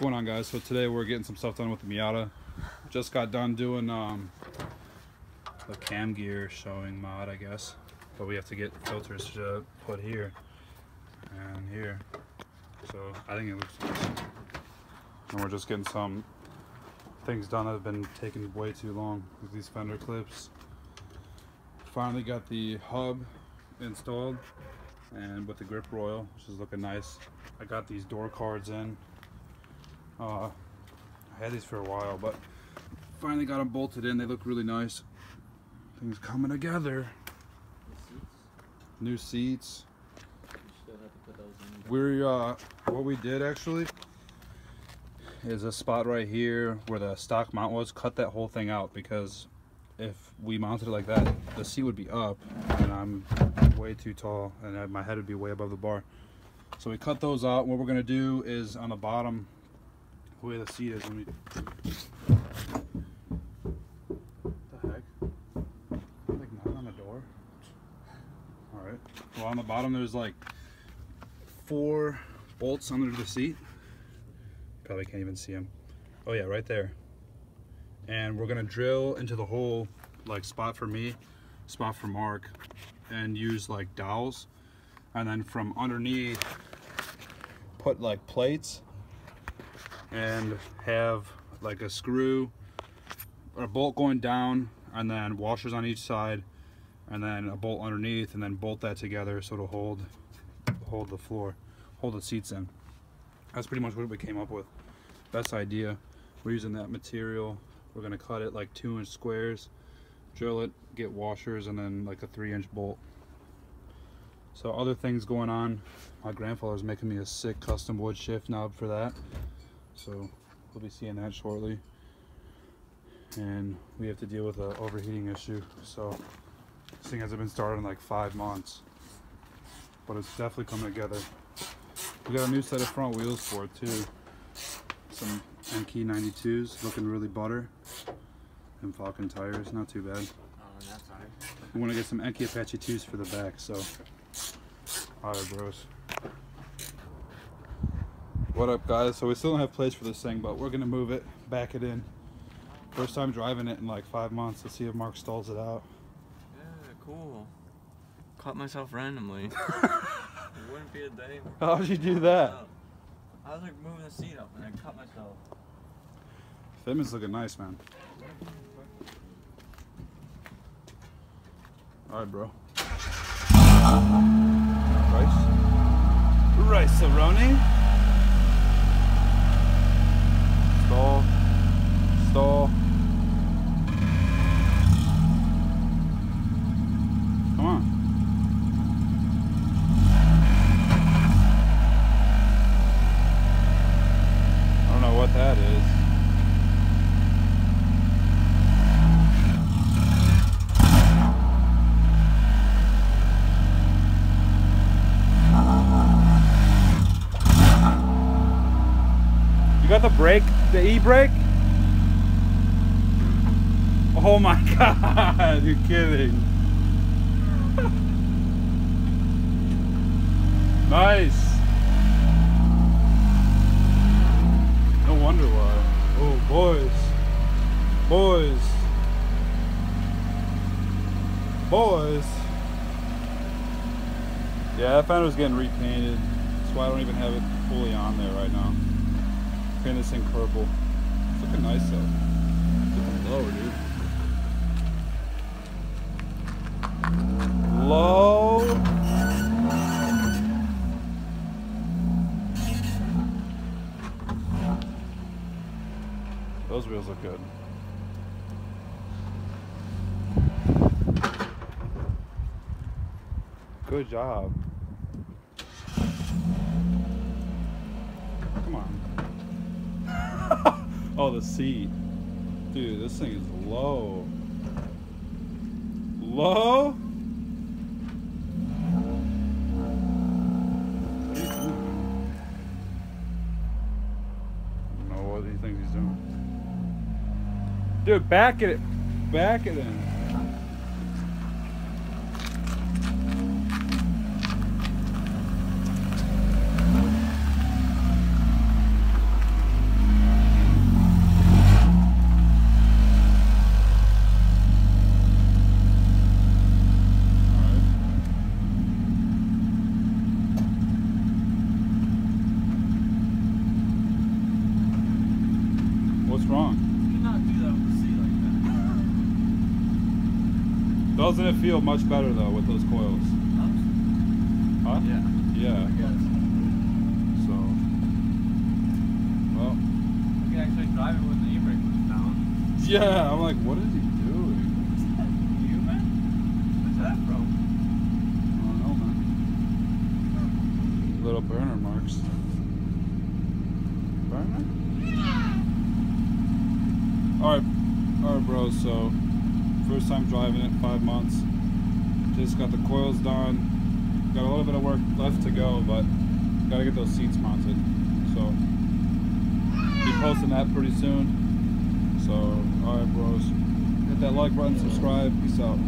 going on guys? So today we're getting some stuff done with the miata. Just got done doing um the cam gear showing mod i guess. But we have to get filters to put here and here. So i think it looks nice and we're just getting some things done that have been taking way too long with these fender clips. Finally got the hub installed and with the grip royal which is looking nice. I got these door cards in uh, I had these for a while, but finally got them bolted in. They look really nice. Things coming together. New seats. We're uh, what we did actually is a spot right here where the stock mount was. Cut that whole thing out because if we mounted it like that, the seat would be up, and I'm way too tall, and my head would be way above the bar. So we cut those out. What we're gonna do is on the bottom way the seat is. Let me. What the heck? Like not on the door. All right. Well, on the bottom there's like four bolts under the seat. Probably can't even see them. Oh yeah, right there. And we're gonna drill into the hole, like spot for me, spot for Mark, and use like dowels. And then from underneath, put like plates and have like a screw or a bolt going down and then washers on each side and then a bolt underneath and then bolt that together so it'll hold hold the floor hold the seats in. That's pretty much what we came up with. Best idea. We're using that material. We're going to cut it like two inch squares drill it get washers and then like a three inch bolt. So other things going on. My grandfather's making me a sick custom wood shift knob for that so we'll be seeing that shortly. And we have to deal with an overheating issue so this thing hasn't been started in like five months but it's definitely coming together. We got a new set of front wheels for it too. Some Enkei 92s looking really butter. And Falken tires not too bad. Oh, we want to get some Enkei Apache 2s for the back so. Alright bros what up guys? So we still don't have place for this thing but we're gonna move it back it in. First time driving it in like five months to see if mark stalls it out. Yeah cool. Caught myself randomly. It wouldn't be a day how'd you do that? i was like moving the seat up and i cut myself. Fitment's looking nice man. All right bro. Rice? Rice aroni stall, stall. Come on. I don't know what that is. You the brake the e-brake? Oh my god, you're kidding. nice. No wonder why. Oh, boys. Boys. Boys. Yeah, that was getting repainted. That's why I don't even have it fully on there right now. Thing purple. It's looking nice though. It's looking low, dude. Low. Those wheels look good. Good job. Oh, the seat. Dude, this thing is low. Low? what do you think he's doing? Dude, back it. Back it in. What's wrong? You cannot do that with the seat like. Doesn't it feel much better though with those coils? Huh? Yeah. Yeah. I guess. So. Well. I can actually drive it when the e-brake was down. Yeah. I'm like, what is he doing? You man? Where's that from? I don't know, man. Little burner marks. Burner? Alright, alright, bro, So, first time driving it, five months. Just got the coils done. Got a little bit of work left to go, but gotta get those seats mounted. So, be posting that pretty soon. So, alright, bros. Hit that like button, subscribe. Peace out.